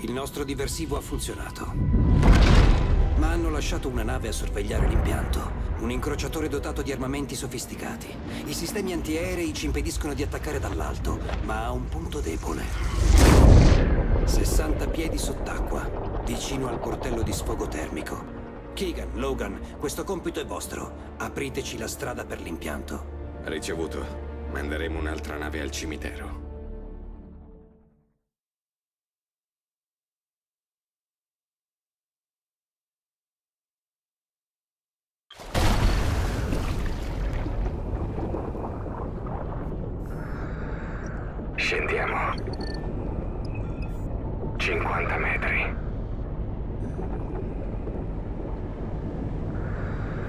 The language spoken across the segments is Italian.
Il nostro diversivo ha funzionato. Ma hanno lasciato una nave a sorvegliare l'impianto. Un incrociatore dotato di armamenti sofisticati. I sistemi antiaerei ci impediscono di attaccare dall'alto, ma ha un punto debole. 60 piedi sott'acqua, vicino al portello di sfogo termico. Keegan, Logan, questo compito è vostro. Apriteci la strada per l'impianto. Ricevuto. Manderemo un'altra nave al cimitero.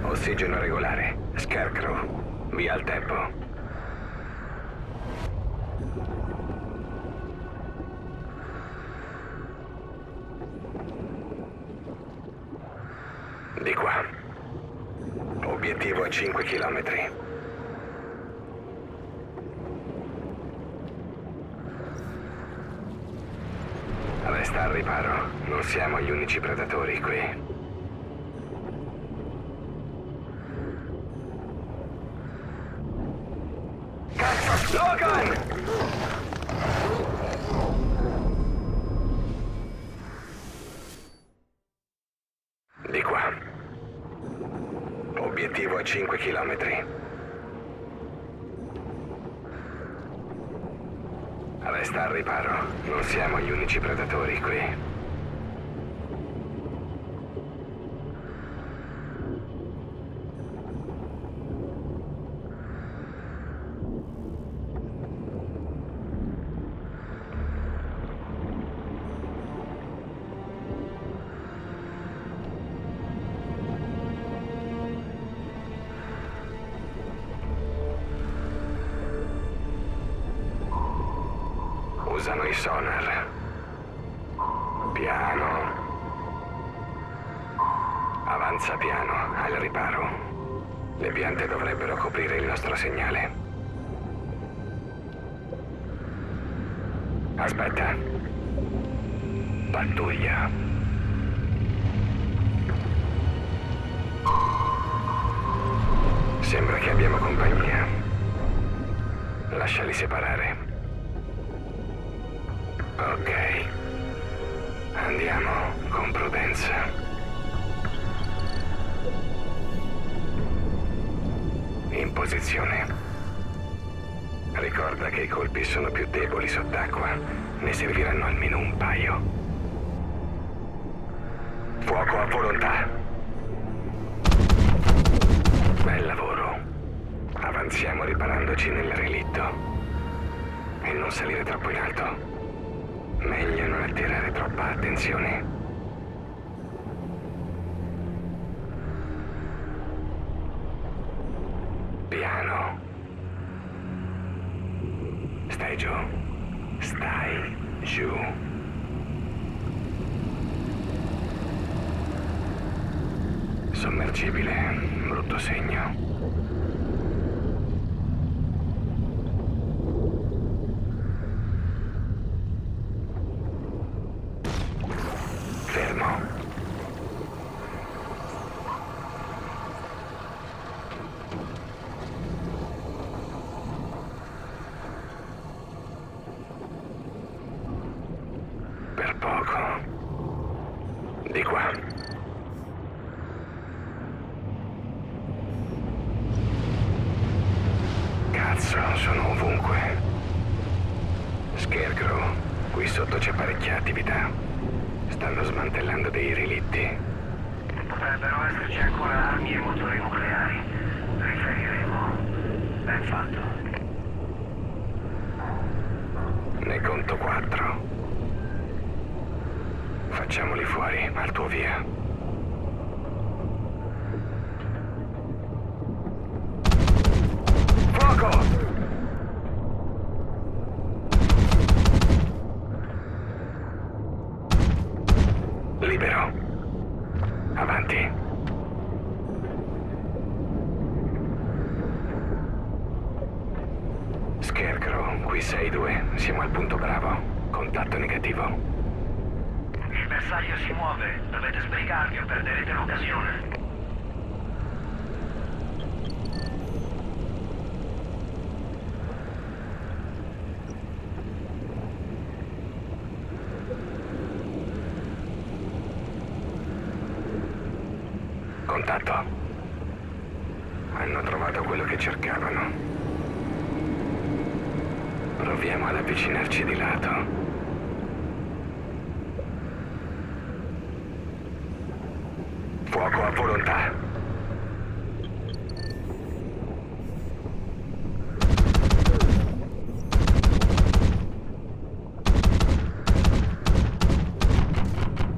Ossigeno regolare. Scarecrow. Via al tempo. Di qua. Obiettivo a 5 chilometri. Resta al riparo. Non siamo gli unici predatori qui. Usano i sonar. Piano. Avanza piano, al riparo. Le piante dovrebbero coprire il nostro segnale. Aspetta. Pattuglia. Sembra che abbiamo compagnia. Lasciali separare. Ok. Andiamo con prudenza. In posizione. Ricorda che i colpi sono più deboli sott'acqua. Ne serviranno almeno un paio. Fuoco a volontà. Bel lavoro. Avanziamo riparandoci nel relitto. E non salire troppo in alto. Meglio non attirare troppa attenzione. Piano. Stai giù. Stai giù. Sommergibile, brutto segno. Potrebbero esserci ancora armi e motori nucleari. Riferiremo. Ben fatto. Ne conto quattro. Facciamoli fuori, al tuo via. Fuoco! Qui 6-2. Siamo al punto bravo. Contatto negativo. Il bersaglio si muove. Dovete sbrigarvi o perderete l'occasione. Contatto. Hanno trovato quello che cercavano. Proviamo ad avvicinarci di lato. Fuoco a volontà.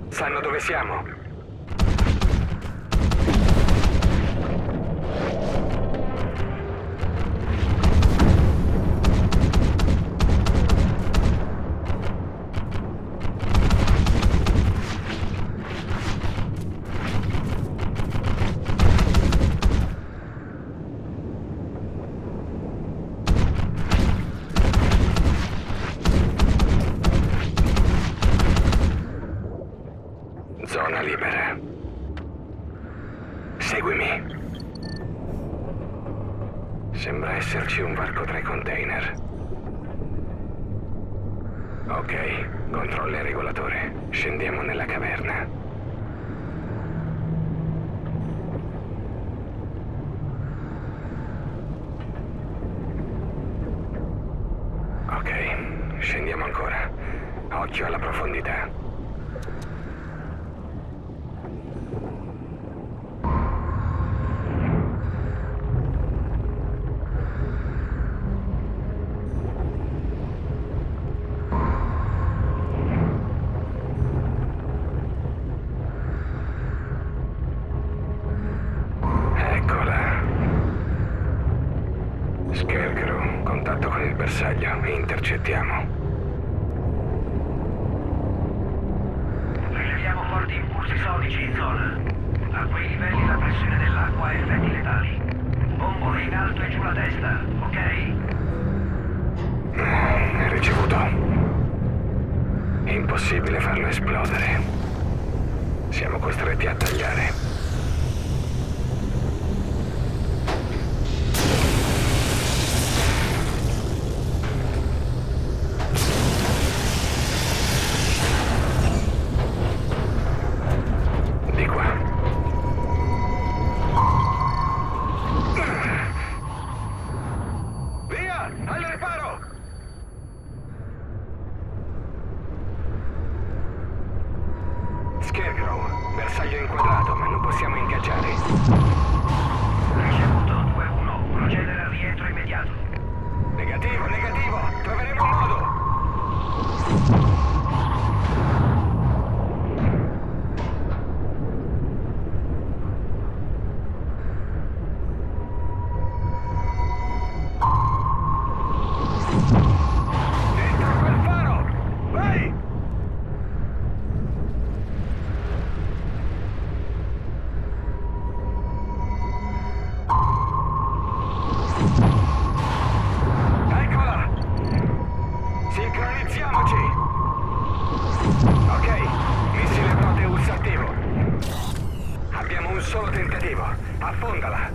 Sanno dove siamo? Seguimi. Sembra esserci un varco tra i container. Ok, controlla il regolatore. Scendiamo nella caverna. Ok, scendiamo ancora. Occhio alla profondità. Eccola. Scarecrow, contatto con il bersaglio e intercettiamo. Rileviamo forti impulsi sonici in zona. A quei pressione dell'acqua ha effetti letali. Bombole in alto e giù la testa, ok? Mm, Ricevuto. Impossibile farlo esplodere. Siamo costretti a tagliare. Affondala!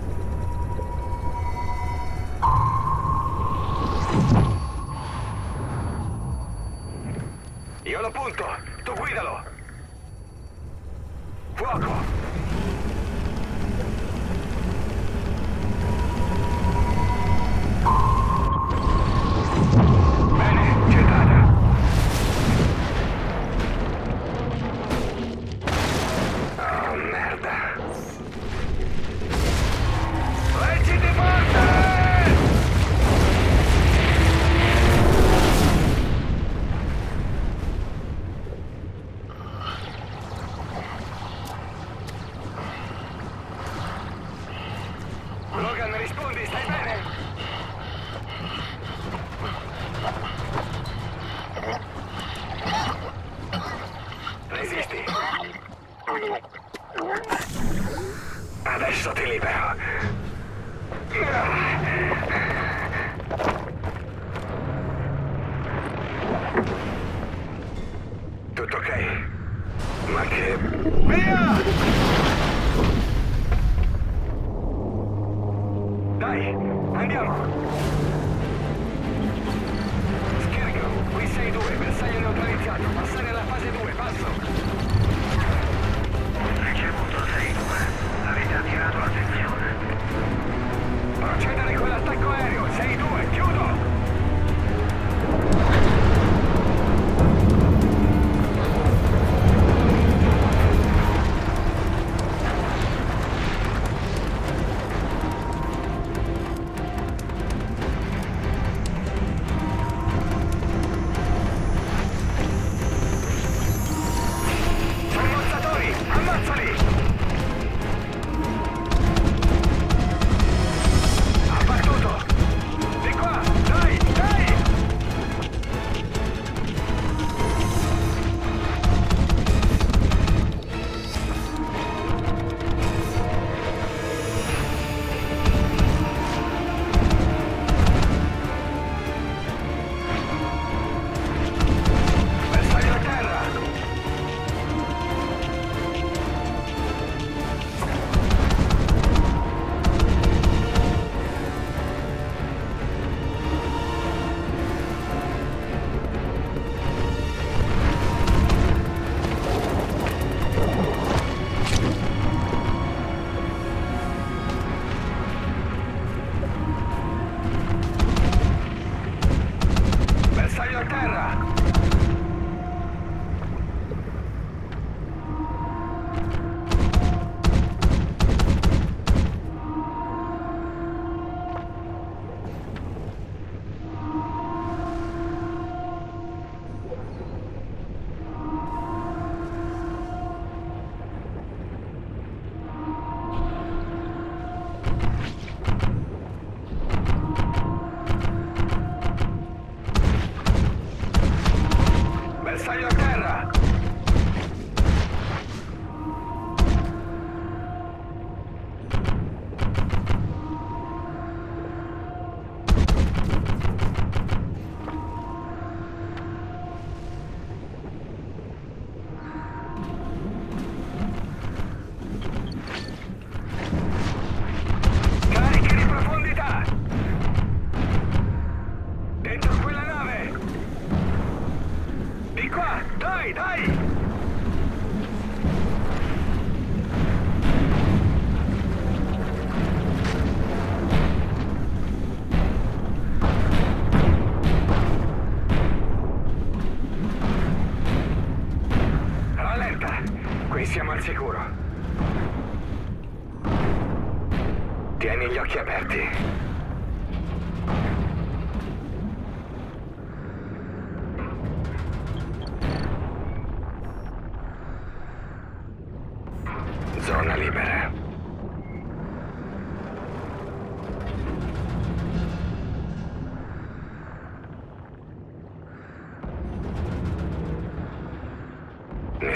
Io lo punto, tu guidalo! Tutto ok? Ma che... Via! Dai, andiamo!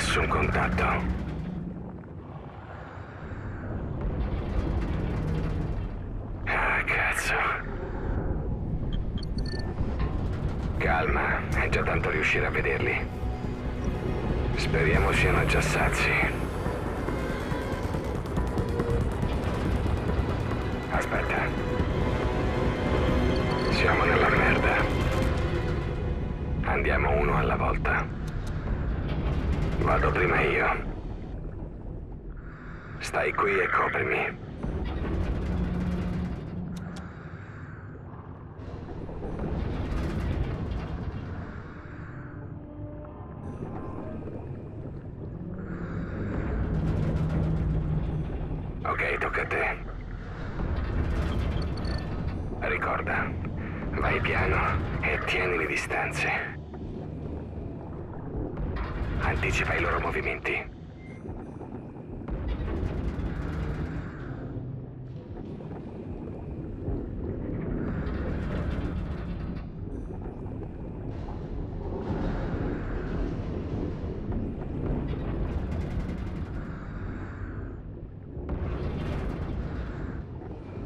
Nessun contatto. Ah, cazzo. Calma, è già tanto riuscire a vederli. Speriamo siano già sazi. Aspetta. Siamo nella merda. Andiamo uno alla volta. Vado prima io. Stai qui e coprimi. Ok, tocca a te. Ricorda, vai piano e tieni le distanze. Anticipa i loro movimenti.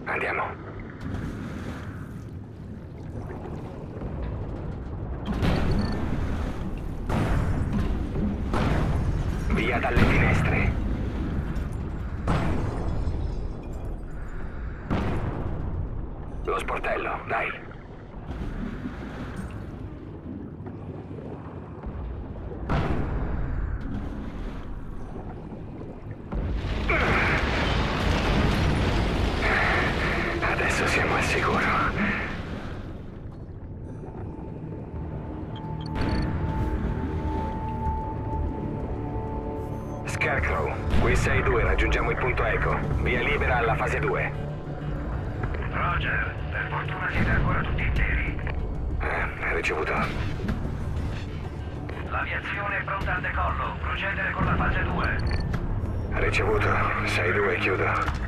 Andiamo. Via dalle finestre. Lo sportello, dai. Adesso siamo al sicuro. 6-2, raggiungiamo il punto eco. Via libera alla fase 2. Roger, per fortuna siete ancora tutti interi. Eh, ricevuto. L'aviazione è pronta al decollo. Procedere con la fase 2. Ricevuto. 6-2, chiudo.